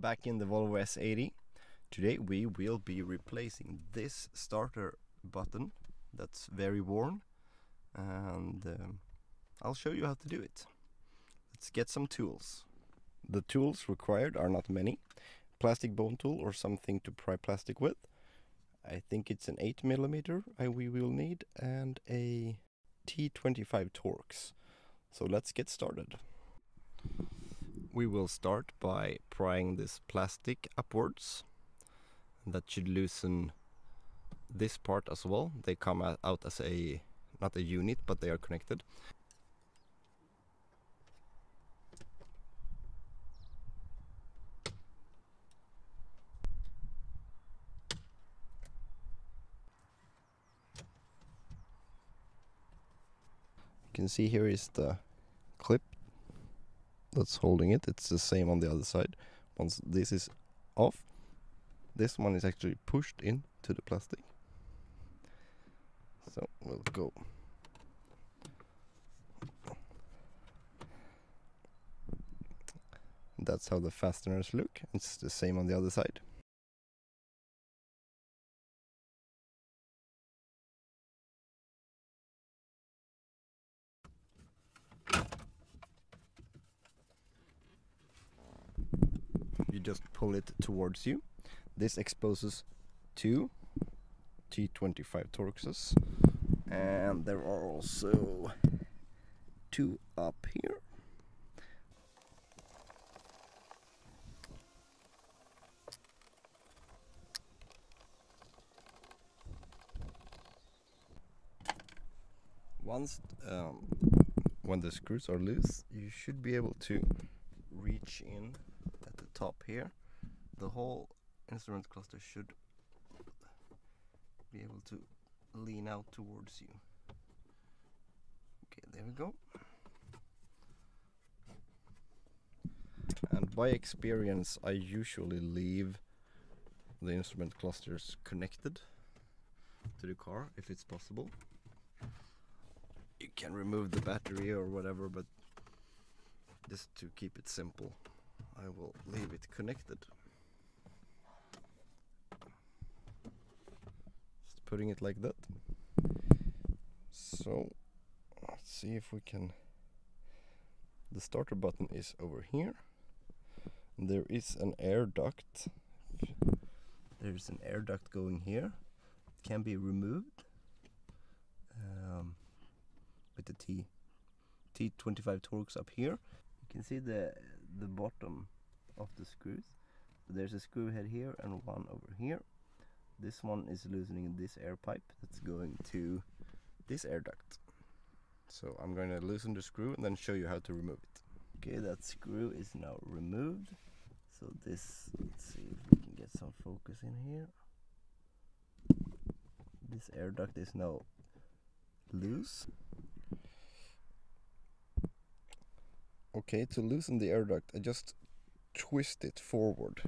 back in the Volvo S80. Today we will be replacing this starter button that's very worn and um, I'll show you how to do it. Let's get some tools. The tools required are not many. Plastic bone tool or something to pry plastic with. I think it's an 8 millimeter we will need and a T25 Torx. So let's get started. We will start by prying this plastic upwards. That should loosen this part as well. They come out as a, not a unit, but they are connected. You can see here is the clip that's holding it. It's the same on the other side. Once this is off, this one is actually pushed into the plastic. So we'll go. That's how the fasteners look. It's the same on the other side. Just pull it towards you. This exposes two T25 Torxes and there are also two up here. Once um, when the screws are loose, you should be able to reach in top here. The whole instrument cluster should be able to lean out towards you. Okay, there we go. And by experience, I usually leave the instrument clusters connected to the car if it's possible. You can remove the battery or whatever, but just to keep it simple, I will leave it connected. Just putting it like that. So let's see if we can. The starter button is over here. There is an air duct. There's an air duct going here. It can be removed um, with the T T25 Torx up here. You can see the the bottom of the screws. So there's a screw head here and one over here. This one is loosening this air pipe that's going to this air duct. So I'm going to loosen the screw and then show you how to remove it. Okay, that screw is now removed. So this, let's see if we can get some focus in here. This air duct is now loose. Okay, to loosen the air duct, I just twist it forward.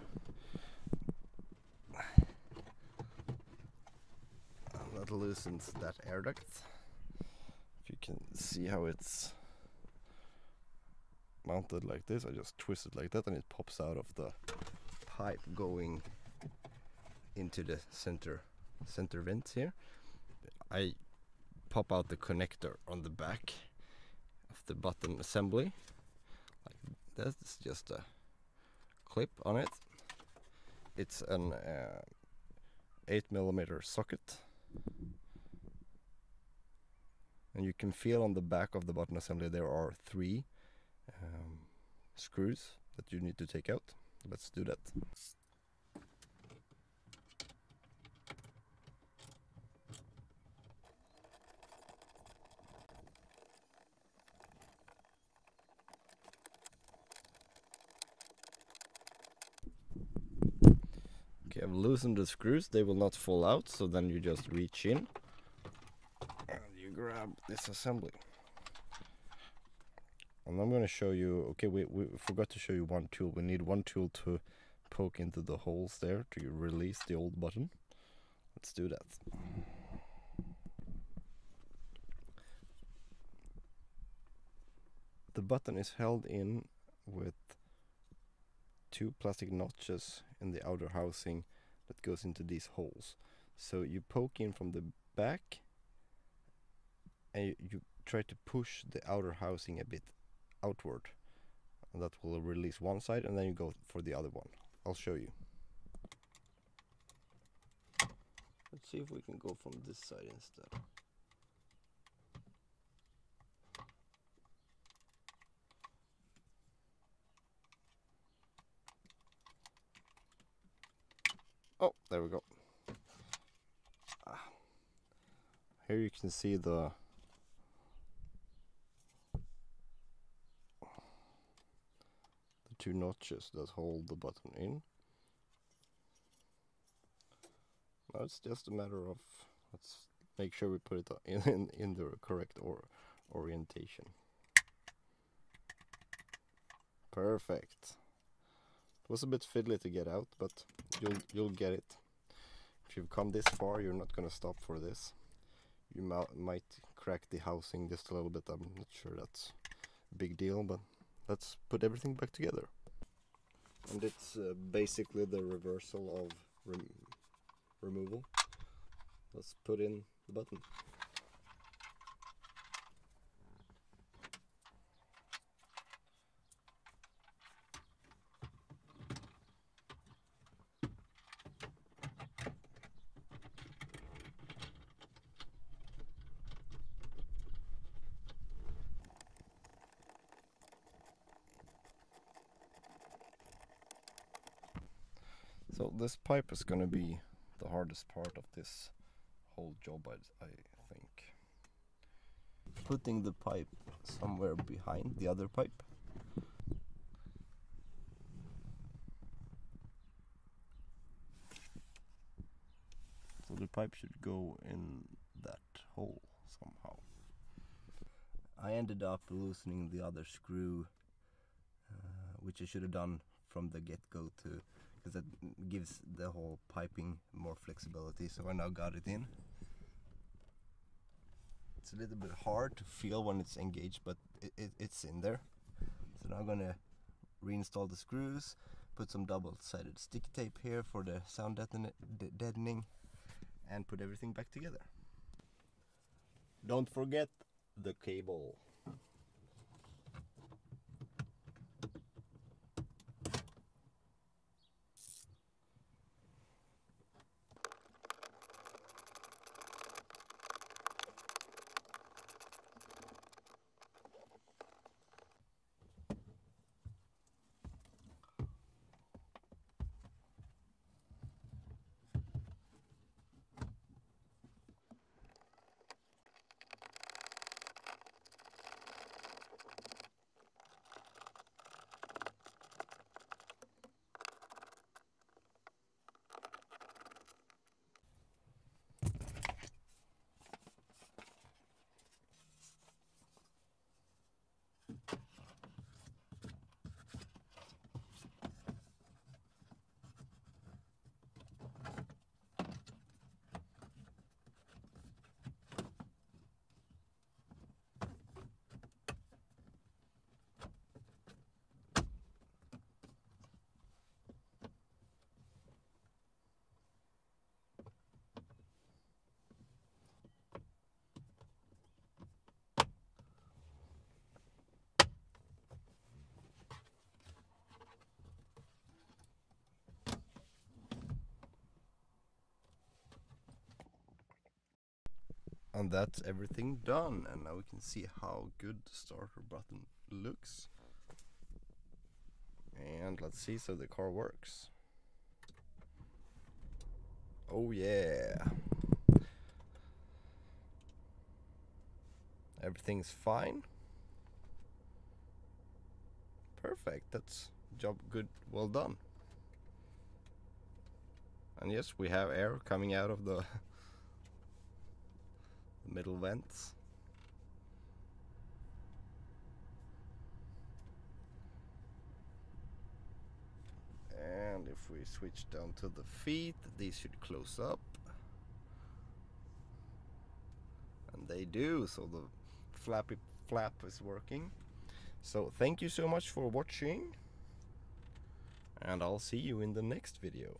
And that loosens that air duct. If you can see how it's mounted like this, I just twist it like that and it pops out of the pipe going into the center center vent here. I pop out the connector on the back of the button assembly. That's just a clip on it. It's an uh, 8 millimeter socket. And you can feel on the back of the button assembly there are three um, screws that you need to take out. Let's do that. Okay, the screws. They will not fall out, so then you just reach in and you grab this assembly. And I'm going to show you, okay, we, we forgot to show you one tool. We need one tool to poke into the holes there to release the old button. Let's do that. The button is held in with two plastic notches in the outer housing that goes into these holes. So you poke in from the back and you, you try to push the outer housing a bit outward. And that will release one side and then you go for the other one. I'll show you. Let's see if we can go from this side instead. Oh, there we go. Ah. Here you can see the the two notches that hold the button in. Now it's just a matter of let's make sure we put it in in, in the correct or orientation. Perfect. It was a bit fiddly to get out, but you'll you'll get it. If you've come this far, you're not gonna stop for this. You might crack the housing just a little bit. I'm not sure that's a big deal, but let's put everything back together. And it's uh, basically the reversal of rem removal. Let's put in the button. So this pipe is going to be the hardest part of this whole job, I, I think. Putting the pipe somewhere behind the other pipe. So the pipe should go in that hole somehow. I ended up loosening the other screw, uh, which I should have done from the get-go to because that gives the whole piping more flexibility so I now got it in. It's a little bit hard to feel when it's engaged but it, it, it's in there. So now I'm gonna reinstall the screws put some double-sided sticky tape here for the sound deadening and put everything back together. Don't forget the cable and that's everything done. And now we can see how good the starter button looks. And let's see so the car works. Oh yeah. Everything's fine. Perfect. That's job good. Well done. And yes we have air coming out of the the middle vents. And if we switch down to the feet, these should close up. And they do, so the flappy flap is working. So thank you so much for watching. and I'll see you in the next video.